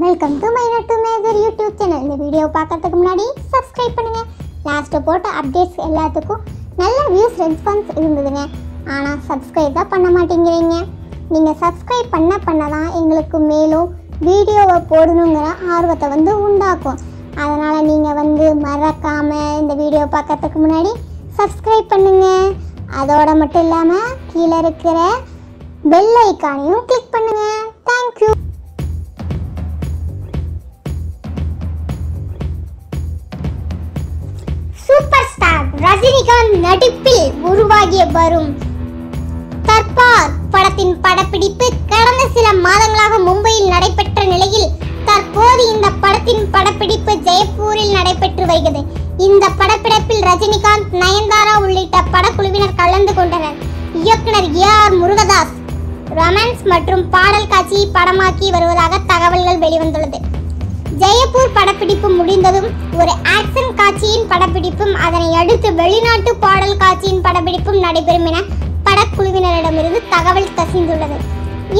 Welcome to my நட்டு major YouTube channel இந்த video பார்க்கறதுக்கு முன்னாடி சப்ஸ்கிரைப் பண்ணுங்க. லாஸ்ட்டு போட்ட அப்டேட்ஸ் எல்லாத்துக்கும் நல்ல வியூஸ் ரெஸ்பான்ஸ் இருந்ததுங்க. ஆனால் சப்ஸ்கிரைப் தான் பண்ண மாட்டேங்கிறீங்க. நீங்கள் சப்ஸ்கிரைப் பண்ண பண்ண தான் எங்களுக்கு மேலும் வீடியோவை போடணுங்கிற ஆர்வத்தை வந்து உண்டாக்கும். அதனால் நீங்கள் வந்து மறக்காமல் இந்த வீடியோ பார்க்கறதுக்கு முன்னாடி சப்ஸ்கிரைப் பண்ணுங்க. அதோட மட்டும் இல்லாமல் கீழே இருக்கிற பெல் ஐக்கானையும் கிளிக் பண்ணுங்க. சூப்பர் ஸ்டார் ரஜினிகாந்த் நடிப்பில் உருவாகிய வரும் தர்பார் படத்தின் படப்பிடிப்பு கடந்த சில மாதங்களாக மும்பையில் நடைபெற்ற நிலையில் தற்போது இந்த படத்தின் படப்பிடிப்பு ஜெயப்பூரில் நடைபெற்று வருகிறது. இந்த படப்பிடிப்பில் ரஜினிகாந்த் நயன்தாரா உள்ளிட்ட படக்குழுவினர் கலந்து கொண்டனர். இயக்குனர் ஏ ஆர் முருகதாஸ் ரொமான்ஸ் மற்றும் பாடல் காட்சியை படமாக்கி வருவதாக தகவல்கள் வெளிவந்துள்ளது. படப்பிடிப்பு முடிந்ததும் ஒரு ஆக்ஷன் காட்சியின் படப்பிடிப்பும் அதனை அடுத்து வெளிநாட்டு பாடல் காட்சியின் படப்பிடிப்பும் நடைபெறும் என படக்குழுவினரிடமிருந்து தகவல் கசிந்துள்ளது.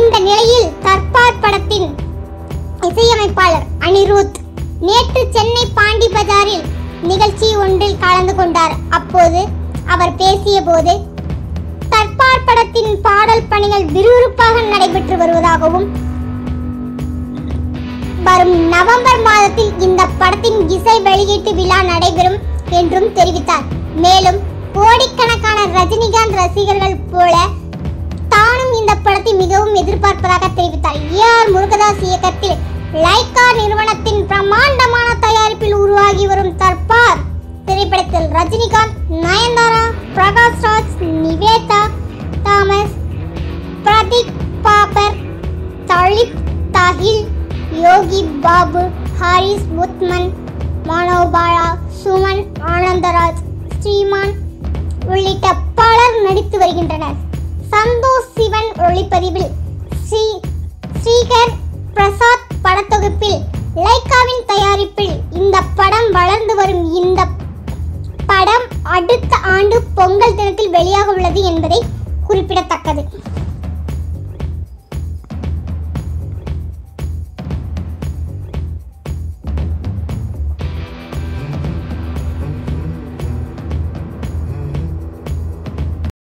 இந்த நிலையில் தர்பார் படத்தின் இசையமைப்பாளர் அனிருத் நேற்று சென்னை பாண்டி பஜாரில் நிகழ்ச்சி ஒன்றில் கலந்து கொண்டார். அப்போது அவர் பேசிய போது தர்பார் படத்தின் பாடல் பணிகள் விறுவிறுப்பாக நடைபெற்று வருவதாகவும் வரும் நவம்பர் வெளியீட்டு விழா நடைபெறும் என்றும் தெரிவித்தார். மேலும் கோடிக்கணக்கான ரஜினிகாந்த் ரசிகர்கள் போல தானும் இந்த படத்தை மிகவும் எதிர்பார்ப்பதாக தெரிவித்தார். ஏ ஆர் முருகதாஸ் இயக்கத்தில் லைகா நிறுவனத்தின் பிரம்மாண்டமான தயாரிப்பில் உருவாகி வரும் தர்பார் திரைப்படத்தில் ரஜினிகாந்த் நயன்தாரா பிரகாஷ் ராஜ் நிவேதா தாமஸ் பிரதீக் பாப்பர் தலித் தஹில் யோகி பாபு ஹாரிஸ் முத்மன் மனோபாலா சுமன் ஆனந்தராஜ் ஸ்ரீமான் உள்ளிட்ட பலர் நடித்து வருகின்றனர். சந்தோஷ் சிவன் ஒளிப்பதிவில் ஸ்ரீ ஸ்ரீகர் பிரசாத் படத்தொகுப்பில் லைக்காவின் தயாரிப்பில் இந்த படம் வளர்ந்து வரும். இந்த படம் அடுத்த ஆண்டு பொங்கல் தினத்தில் வெளியாக உள்ளது என்பதை குறிப்பிடத்தக்கது.